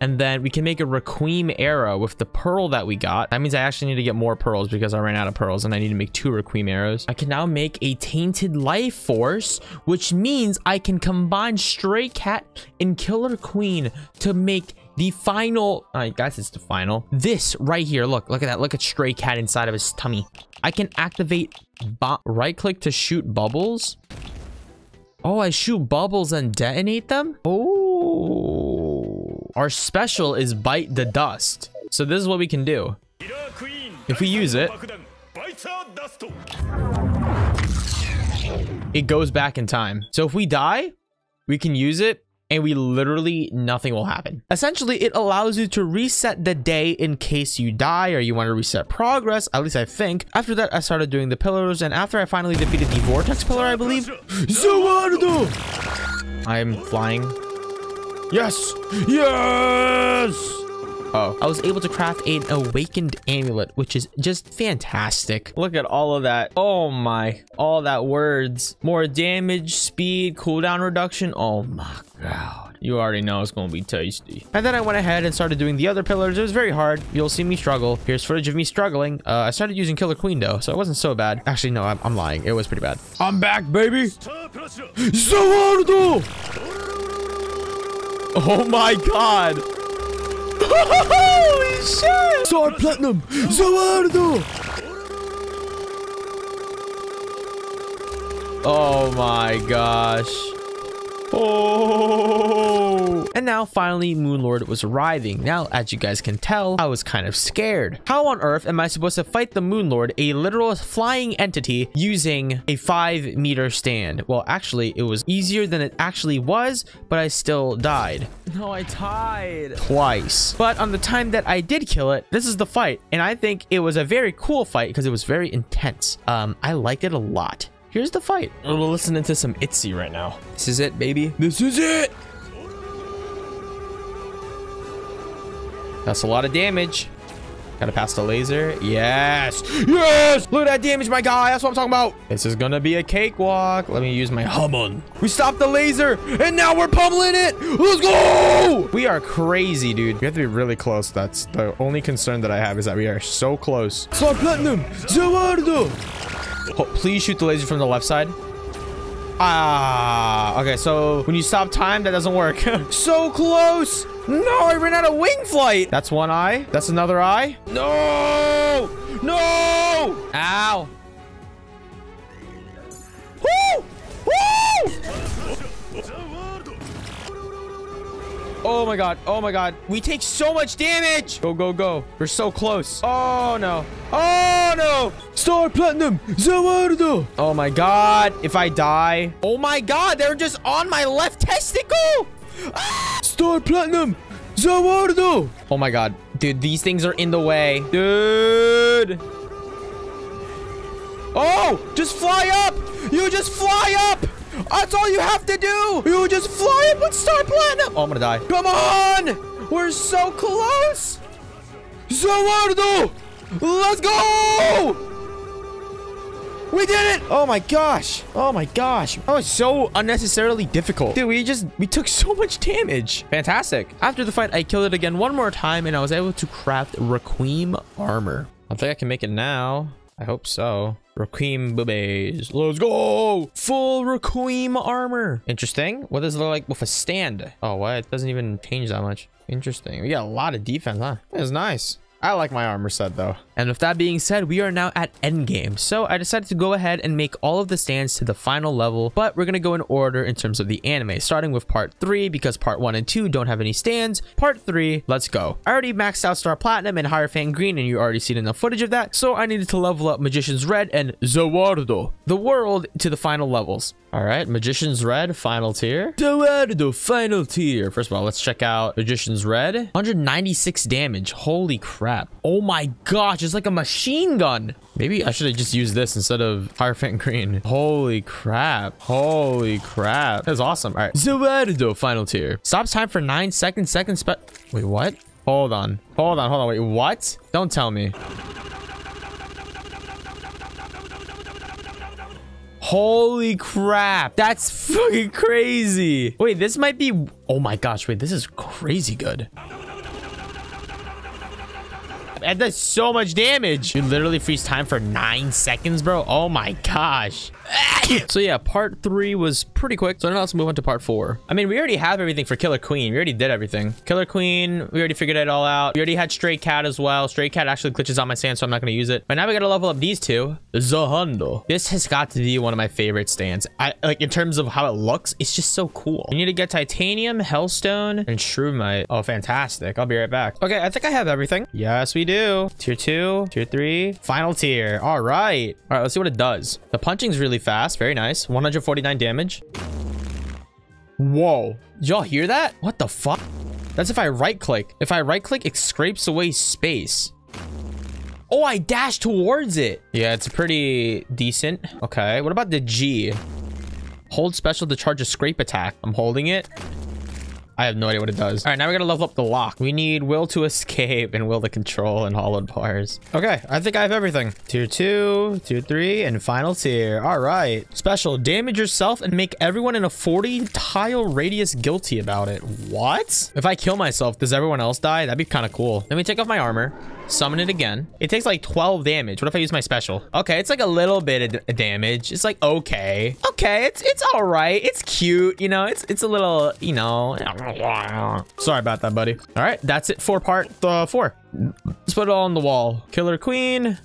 and then we can make a Requiem arrow with the pearl that we got. That means I actually need to get more pearls because I ran out of pearls and I need to make two Requiem arrows. I can now make a Tainted Life Force, which means I can combine Stray Cat and Killer Queen to make the final, oh, I guess it's the final. This right here, look, look at that. Look at Stray Cat inside of his tummy. I can activate right click to shoot bubbles. Oh, I shoot bubbles and detonate them? Oh. Our special is Bite the Dust. So this is what we can do. If we use it, it goes back in time. So if we die, we can use it and we literally nothing will happen. Essentially, it allows you to reset the day in case you die or you want to reset progress, at least I think. After that, I started doing the pillars, and after I finally defeated the Vortex pillar, I believe. I'm flying. Yes! Yes! Oh, I was able to craft an awakened amulet, which is just fantastic. Look at all of that. Oh my, all that words. More damage, speed, cooldown reduction. Oh my god. You already know it's going to be tasty. And then I went ahead and started doing the other pillars. It was very hard. You'll see me struggle. Here's footage of me struggling. Uh, I started using Killer Queen though, so it wasn't so bad. Actually, no, I'm, I'm lying. It was pretty bad. I'm back, baby. So Oh my god. Holy shit! Star Platinum! Za Warudo! Oh my gosh. Oh. And now finally Moonlord was arriving. Now, as you guys can tell, I was kind of scared. How on earth am I supposed to fight the Moonlord, a literal flying entity, using a five meter stand? Well, actually, it was easier than it actually was, but I still died. No, I died. Twice. But on the time that I did kill it, this is the fight. And I think it was a very cool fight because it was very intense. Um, I liked it a lot. Here's the fight. We're listening to some Itzy right now. This is it, baby. This is it. That's a lot of damage. Gotta pass the laser. Yes. Yes. Look at that damage, my guy. That's what I'm talking about. This is gonna be a cakewalk. Let me use my Hamon. We stopped the laser, and now we're pummeling it. Let's go. We are crazy, dude. We have to be really close. That's the only concern that I have is that we are so close. Star Platinum. Za Warudo. Please shoot the laser from the left side. Ah, okay, so when you stop time, that doesn't work. so close! No, I ran out of wing flight! That's one eye. That's another eye. No! No! Ow! Woo! Oh my god. Oh my god. We take so much damage. Go, go, go. We're so close. Oh no. Oh no. Star Platinum. Za Warudo. Oh my god. If I die. Oh my god. They're just on my left testicle. Ah! Star Platinum. Za Warudo! Oh my god. Dude, these things are in the way. Dude! Oh! Just fly up! You just fly up! That's all you have to do! You just fly up and Star Platinum! Oh, I'm gonna die. Come on! We're so close! Za Warudo! Let's go! We did it! Oh my gosh. Oh my gosh. That was so unnecessarily difficult. Dude, we just, we took so much damage. Fantastic. After the fight, I killed it again one more time and I was able to craft Requiem armor. I think I can make it now. I hope so. Requiem boobies. Let's go. Full Requiem armor. Interesting. What does it look like with a stand? Oh, what? It doesn't even change that much. Interesting. We got a lot of defense, huh? That's nice. I like my armor set though. And with that being said, we are now at endgame. So I decided to go ahead and make all of the stands to the final level, but we're going to go in order in terms of the anime, starting with part 3 because part 1 and 2 don't have any stands. Part 3, let's go. I already maxed out Star Platinum and Hierophant Green and you already seen enough footage of that, so I needed to level up Magician's Red and Za Warudo, the world to the final levels. All right, Magician's Red, final tier. Za Warudo, final tier. First of all, let's check out Magician's Red. 196 damage. Holy crap. Oh my gosh, it's like a machine gun. Maybe I should have just used this instead of fire Hierophant Green. Holy crap. Holy crap. That's awesome. All right, Za Warudo, final tier. Stops time for nine seconds. Second Wait, what? Hold on. Hold on, hold on. Wait, what? Don't tell me. Holy crap. That's fucking crazy. Wait, this might be... Oh my gosh. Wait, this is crazy good. That does so much damage. You literally freeze time for nine seconds, bro. Oh my gosh. so yeah, part three was pretty quick. So now let's move on to part four. I mean, we already have everything for Killer Queen. We already did everything. Killer Queen, we already figured it all out. We already had Stray Cat as well. Stray Cat actually glitches on my sand, so I'm not going to use it. But now we got to level up these two. Zahundo. This has got to be one of my favorite stands. I like in terms of how it looks, it's just so cool. We need to get titanium, hellstone, and shroomite. Oh, fantastic. I'll be right back. Okay, I think I have everything. Yes, we do. Tier two, tier three, final tier. All right. All right, let's see what it does. The punching's really fast. Very nice. 149 damage. Whoa. Y'all hear that? What the fuck? That's if I right click. If I right click, it scrapes away space. Oh, I dash towards it. Yeah, it's pretty decent. Okay, what about the G? Hold special to charge a scrape attack. I'm holding it. I have no idea what it does. All right, now we gotta level up the lock. We need will to escape and will to control and hollowed bars. Okay, I think I have everything. Tier two, tier three, and final tier. All right. Special, damage yourself and make everyone in a 40 tile radius guilty about it. What? If I kill myself, does everyone else die? That'd be kind of cool. Let me take off my armor. Summon it again. It takes like 12 damage. What if I use my special? Okay, it's like a little bit of damage. It's like okay. Okay, it's it's all right. It's cute, you know. It's it's a little, you know. Sorry about that, buddy. All right, that's it for part uh, four. Let's put it all on the wall. Killer Queen,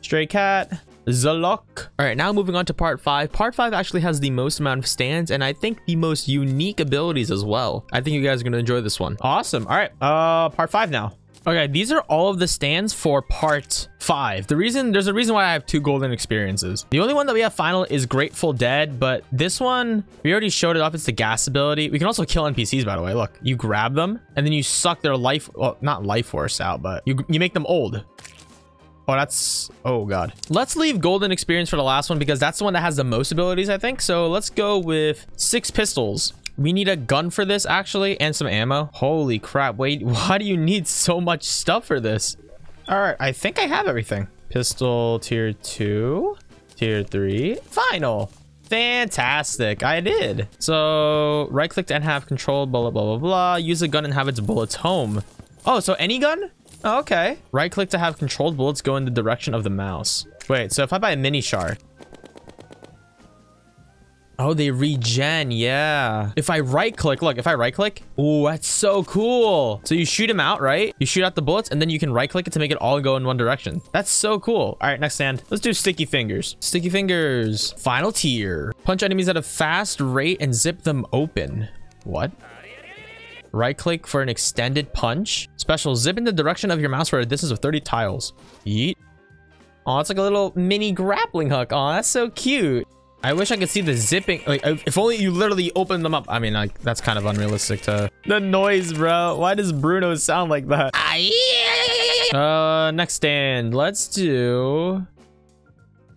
Stray Cat, Zalok. All right, now moving on to part five. Part five actually has the most amount of stands and I think the most unique abilities as well. I think you guys are to enjoy this one. Awesome. All right, uh, part five now. Okay, these are all of the stands for part five. The reason, there's a reason why I have two golden experiences. The only one that we have final is Grateful Dead, but this one, we already showed it off. It's the gas ability. We can also kill NPCs, by the way. Look, you grab them and then you suck their life, well, not life force out, but you, you make them old. Oh, that's... Oh, God. Let's leave Golden Experience for the last one because that's the one that has the most abilities, I think. So let's go with Sex Pistols. We need a gun for this, actually, and some ammo. Holy crap. Wait, why do you need so much stuff for this? All right, I think I have everything. Pistol tier 2, tier 3, final. Fantastic, I did. So, right-click and have control, blah, blah, blah, blah, blah. Use a gun and have its bullets home. Oh, so any gun? Oh, okay. Right-click to have controlled bullets go in the direction of the mouse. Wait, so if I buy a mini shard, Oh, they regen. Yeah. If I right click, look, if I right click, oh, that's so cool. So you shoot him out, right? You shoot out the bullets and then you can right click it to make it all go in one direction. That's so cool. All right, next stand. Let's do sticky fingers. Sticky fingers. Final tier. Punch enemies at a fast rate and zip them open. What? Right click for an extended punch. Special, zip in the direction of your mouse for a distance of 30 tiles. Yeet. Oh, it's like a little mini grappling hook. Oh, that's so cute. I wish I could see the zipping. Like, if only you literally open them up. I mean, like, that's kind of unrealistic to... The noise, bro. Why does Bruno sound like that? Uh, next stand. Let's do...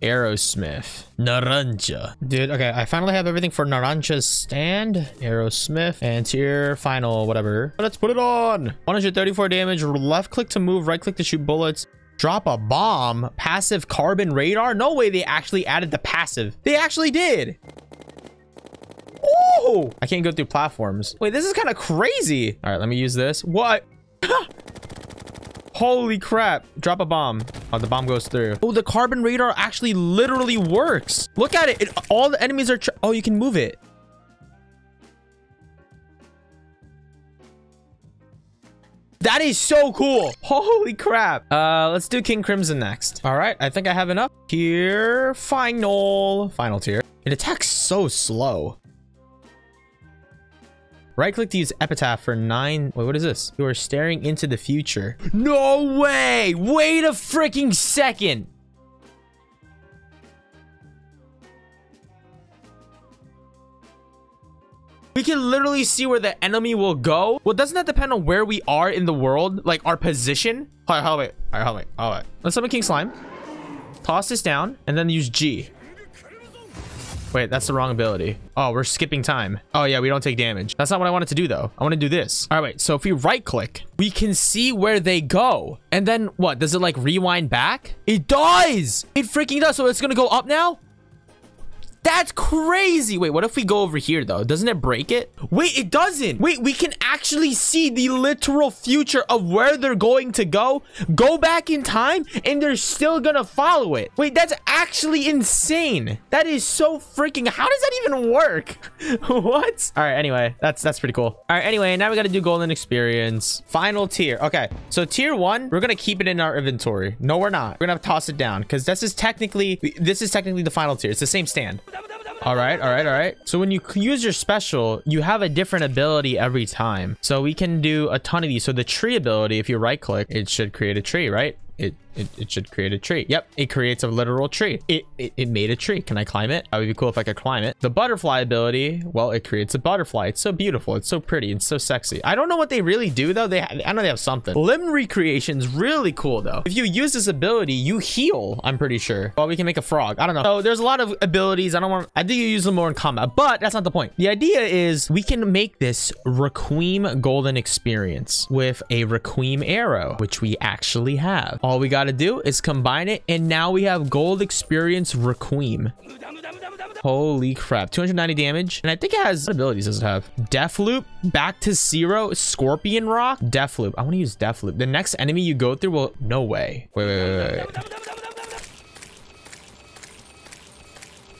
Aerosmith. Narancia. Dude, okay, I finally have everything for Narancia's stand. Aerosmith. And tier final, whatever. Let's put it on. 134 damage. Left click to move, right click to shoot bullets. Drop a bomb. Passive carbon radar? No way they actually added the passive. They actually did. Oh, I can't go through platforms. Wait, this is kind of crazy. All right, let me use this. What? Holy crap. Drop a bomb. Oh, the bomb goes through. Oh, the carbon radar actually literally works. Look at it. it all the enemies are... Oh, you can move it. That is so cool. Holy crap. Uh, let's do King Crimson next. All right, I think I have enough. Tier final. Final tier. It attacks so slow. Right click to use epitaph for nine. Wait, what is this? You are staring into the future. No way. Wait a freaking second. We can literally see where the enemy will go. Well, doesn't that depend on where we are in the world? Like our position? All right, hold on, wait. All right, hold on, wait. All right. Let's summon King Slime. Toss this down and then use G. Wait, that's the wrong ability. Oh, we're skipping time. Oh yeah, we don't take damage. That's not what I wanted to do though. I want to do this. All right, wait. So if we right click, we can see where they go. And then what? Does it like rewind back? It does. It freaking does. So it's to go up now? That's crazy. Wait, what if we go over here though? Doesn't it break it? Wait, it doesn't. Wait, we can actually see the literal future of where they're going to go, go back in time, and they're still gonna follow it. Wait, that's actually insane. That is so freaking, how does that even work? what? All right, anyway, that's that's pretty cool. All right, anyway, now we gotta do golden experience. Final tier. Okay, so tier one, we're gonna keep it in our inventory. No, we're not. We're gonna toss it down because this is technically, this is technically the final tier. It's the same stand. All right, all right, all right. So when you use your special, you have a different ability every time. So we can do a ton of these. So the tree ability, if you right click, it should create a tree, right? It it, it should create a tree. Yep, it creates a literal tree. It, it, it made a tree. Can I climb it? That would be cool if I could climb it. The butterfly ability, well, it creates a butterfly. It's so beautiful. It's so pretty. It's so sexy. I don't know what they really do though. They I know they have something. Limb recreation is really cool though. If you use this ability, you heal. I'm pretty sure. Well, we can make a frog. I don't know. So there's a lot of abilities. I don't want. I think you use them more in combat, but that's not the point. The idea is we can make this Requiem Golden Experience with a Requiem arrow, which we actually have. All we got to do is combine it, and now we have Gold Experience Requiem. Holy crap. 290 damage. And I think it has abilities does it have? Deathloop, Back to Zero, Scorpion Rock, Deathloop. I want to use Deathloop. The next enemy you go through will... No way. Wait, wait, wait, wait.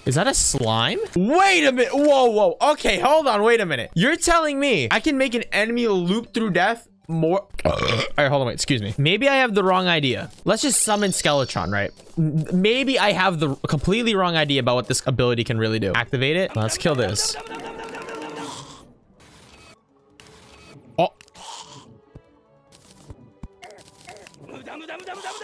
Is that a slime? Wait a minute. Whoa, whoa. Okay, hold on. Wait a minute. You're telling me I can make an enemy loop through death more all right hold on wait excuse me. Maybe i have the wrong idea. Let's just summon skeletron right? Maybe i have the completely wrong idea about what this ability can really do. Activate it. Let's kill this. Oh.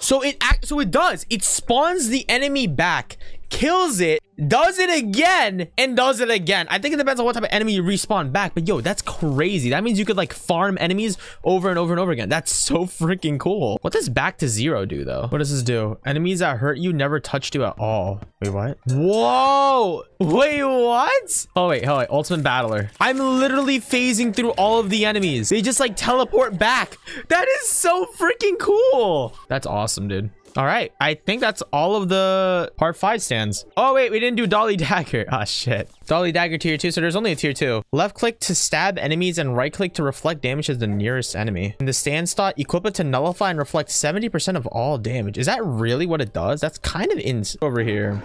So it act so it does. It spawns the enemy back kills it does it again and does it again. I think it depends on what type of enemy you respawn back but yo that's crazy. That means you could like farm enemies over and over and over again. That's so freaking cool. What does back to zero do though? What does this do? Enemies that hurt you never touched you at all. Wait what? Whoa! Wait what? Oh wait oh wait ultimate battler. I'm literally phasing through all of the enemies. They just like teleport back. That is so freaking cool. That's awesome dude all right. I think that's all of the part five stands. Oh, wait. We didn't do Dolly Dagger. Ah, oh, shit. Dolly Dagger tier two. So there's only a tier two. Left click to stab enemies and right click to reflect damage as the nearest enemy. In the stand slot, equip it to nullify and reflect 70% of all damage. Is that really what it does? That's kind of in over here.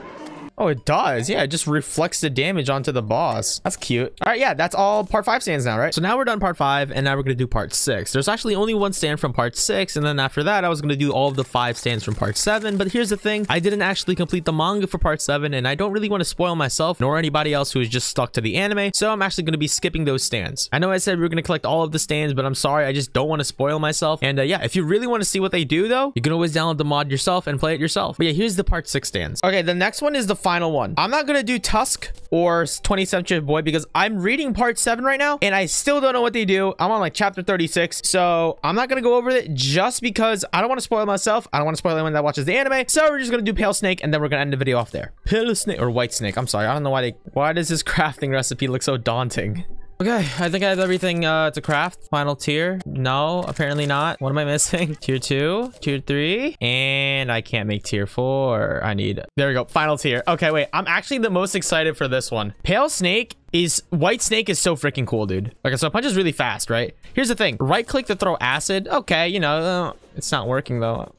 Oh, it does. Yeah, it just reflects the damage onto the boss. That's cute. All right, yeah, that's all part five stands now, right? So now we're done part five, and now we're gonna do part six. There's actually only one stand from part six, and then after that, I was gonna do all of the five stands from part seven. But here's the thing, I didn't actually complete the manga for part seven, and I don't really want to spoil myself nor anybody else who is just stuck to the anime. So I'm actually gonna be skipping those stands. I know I said we are gonna collect all of the stands, but I'm sorry, I just don't want to spoil myself. And uh, yeah, if you really want to see what they do though, you can always download the mod yourself and play it yourself. But yeah, here's the part six stands. Okay, the next one is the final one. I'm not gonna do Tusk or 20th Century Boy because I'm reading part 7 right now and I still don't know what they do. I'm on like chapter 36. So I'm not gonna go over it just because I don't want to spoil myself. I don't want to spoil anyone that watches the anime. So we're just gonna do Pale Snake and then we're gonna end the video off there. Pale Snake or White Snake. I'm sorry. I don't know why they why does this crafting recipe look so daunting? Okay, I think I have everything uh, to craft. Final tier. No, apparently not. What am I missing? tier 2, tier 3, and I can't make tier 4. I need... There we go. Final tier. Okay, wait. I'm actually the most excited for this one. Pale Snake is... White Snake is so freaking cool, dude. Okay, so punches really fast, right? Here's the thing. Right click to throw acid. Okay, you know, uh, it's not working though.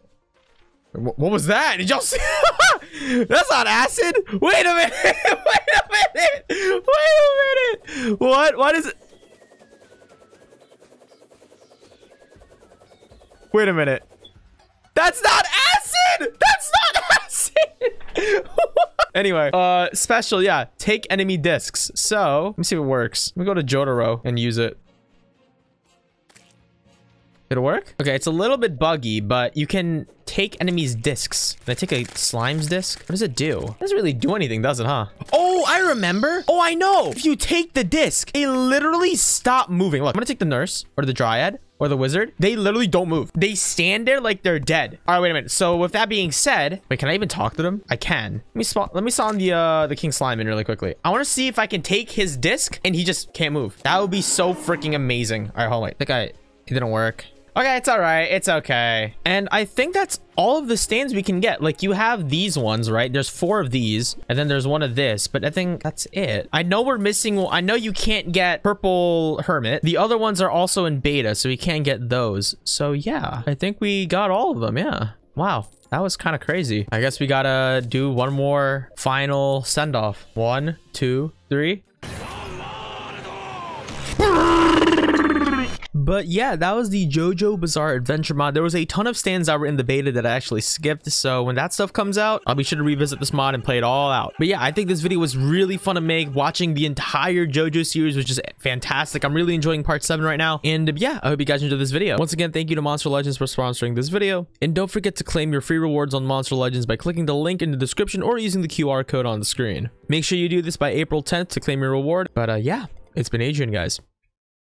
What was that? Did y'all see? That's not acid. Wait a minute. Wait a minute. Wait a minute. What? What is it? Wait a minute. That's not acid. That's not acid. anyway, uh, special. Yeah, take enemy discs. So let me see if it works. Let me go to Jotaro and use it. Did it work? Okay, it's a little bit buggy, but you can take enemies' discs. Can I take a slime's disc? What does it do? It doesn't really do anything, does it, huh? Oh, I remember. Oh, I know. If you take the disc, they literally stop moving. Look, I'm gonna take the nurse or the dryad or the wizard. They literally don't move. They stand there like they're dead. All right, wait a minute. So with that being said, wait, can I even talk to them? I can. Let me spawn. Let me spawn the uh the king slime in really quickly. I want to see if I can take his disc and he just can't move. That would be so freaking amazing. All right, hold on. Wait. Think I it didn't work. Okay, it's all right. It's okay. And I think that's all of the stands we can get. Like, you have these ones, right? There's four of these, and then there's one of this, but I think that's it. I know we're missing... I know you can't get Purple Hermit. The other ones are also in beta, so we can't get those. So, yeah, I think we got all of them, yeah. Wow, that was kind of crazy. I guess we gotta do one more final send-off. One, two, three. But yeah, that was the JoJo Bizarre Adventure mod. There was a ton of stands that were in the beta that I actually skipped. So when that stuff comes out, I'll be sure to revisit this mod and play it all out. But yeah, I think this video was really fun to make. Watching the entire JoJo series was just fantastic. I'm really enjoying part 7 right now. And yeah, I hope you guys enjoyed this video. Once again, thank you to Monster Legends for sponsoring this video. And don't forget to claim your free rewards on Monster Legends by clicking the link in the description or using the QR code on the screen. Make sure you do this by April 10th to claim your reward. But uh, yeah, it's been Adrian, guys.